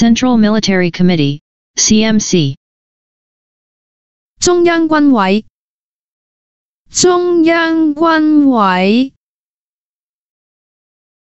Central Military Committee, CMC. 中央軍委，中央軍委。